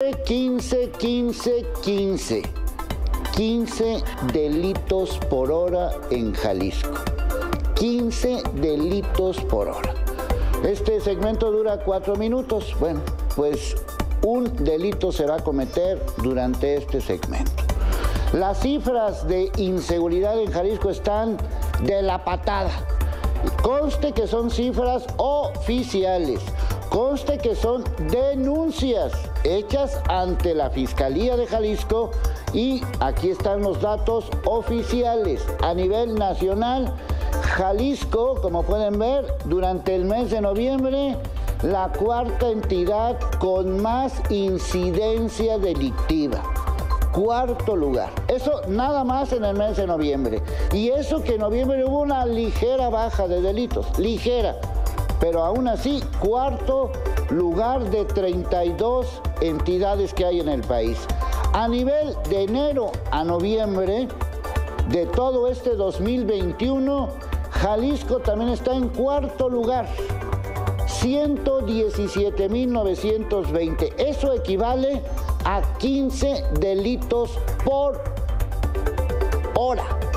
15, 15, 15. 15 delitos por hora en Jalisco. 15 delitos por hora. Este segmento dura cuatro minutos. Bueno, pues un delito se va a cometer durante este segmento. Las cifras de inseguridad en Jalisco están de la patada. Conste que son cifras oficiales. Conste que son denuncias hechas ante la Fiscalía de Jalisco y aquí están los datos oficiales a nivel nacional. Jalisco, como pueden ver, durante el mes de noviembre, la cuarta entidad con más incidencia delictiva. Cuarto lugar. Eso nada más en el mes de noviembre. Y eso que en noviembre hubo una ligera baja de delitos, ligera. Pero aún así, cuarto lugar de 32 entidades que hay en el país. A nivel de enero a noviembre de todo este 2021, Jalisco también está en cuarto lugar. 117.920. Eso equivale a 15 delitos por hora.